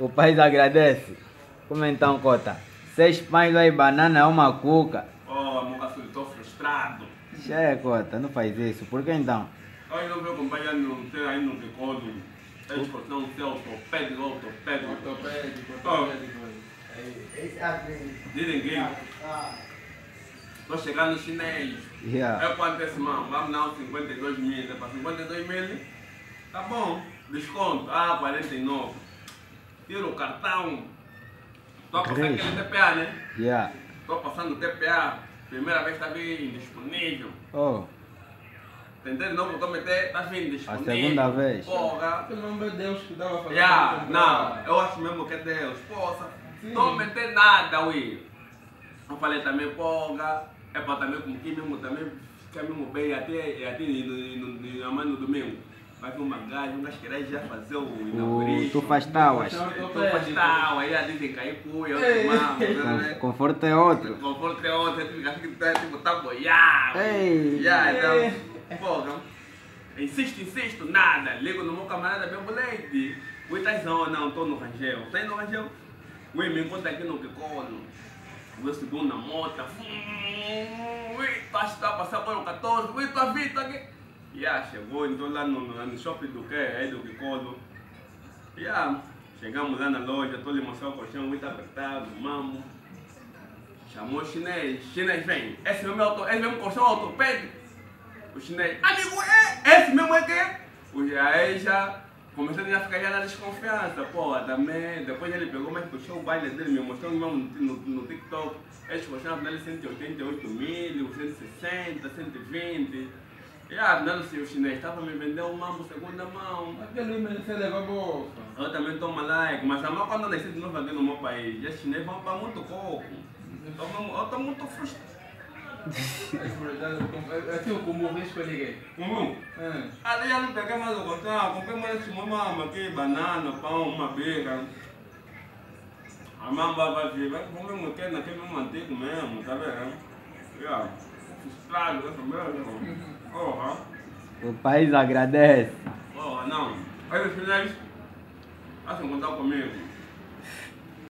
O país agradece. Como então, Cota? Seis pães lá e banana é uma cuca. Oh, meu cachorro, estou frustrado. Che, Cota, não faz isso. Por que então? Olha, não vou acompanhar no tem aí no Picodo. Eles cortam o seu ortopédico, ortopédico. Ortopédico, ortopédico. É, é, Dizem ah, estou chegando no chinês. Yeah. É quanto esse mano? Vamos dar uns 52 mil. É para 52 mil? Tá bom. Desconto. Ah, 49. Tira o cartão. Estou a passar Três. aquele TPA, né? Yeah. Estou passando o TPA. Primeira vez está vindo indisponível. Oh, Entendeu? Não vou meter, está vindo a indisponível. segunda vez. Porra. pelo nome de Deus que dava a fazer. Já, não, eu acho mesmo que é Deus. Poxa, Sim. não meter nada, ui. Eu falei também, porra, é para também com que mesmo também ficar mesmo bem até, até no, no, no, no, no domingo. Vai vir uma gaja, um gajo querer já fazer o O, inaugurismo. tu faz tawas. Tu faz tal, aí já dizem cair cuia, Ei. outro mamo, né? Com- Conforto é outro. Conforto é outro, tu fica assim que tá tipo, tá boiado. Ei. Já, então, porra. Insisto, insisto, nada. Ligo no meu camarada, meu tá zona, não, tô no Rangel. Tá indo no Rangel? Ui, me encontra aqui no Kikolo. Ui, subiu na moto. Ui, tá, tá passando por 14. Ui, tá vindo, tá aqui. Já, chegou, então lá no, no, no shopping do que? Aí do Kikolo. Já, chegamos lá na loja, tô lhe mostrando o colchão, ui, tá apertado, mamo. Chamou o chinês, chinês vem, esse mesmo, é auto, esse mesmo colchão ortopédico. O chinês, amigo, é, esse mesmo é que? O aí já começou a ficar já na desconfiança, pô, também. Depois ele pegou, mas puxou o baile dele, me mostrou mesmo no, no, no TikTok. Esse colchão dele 188 mil, 160, 120. Ah, afinal, se o chinês estava me vendendo um mambo segunda mão. Aquele menino se leva a bolsa. Eu também tomo like, mas a maior quando eu nasci de novo aqui no meu país, os chineses vão para muito coco. Eu Eu estou muito frustrado. Aqui o como risco ninguém. Uhum. É. Ali já não peguei mais o colchão, comprei mais esse mamão aqui, banana, pão, uma bica. A mamba vai vir, vai comer um que naquele mesmo antigo mesmo, tá vendo? Yeah. Essa. Porra, O país agradece. porra, não. Aí os assim, contar comigo.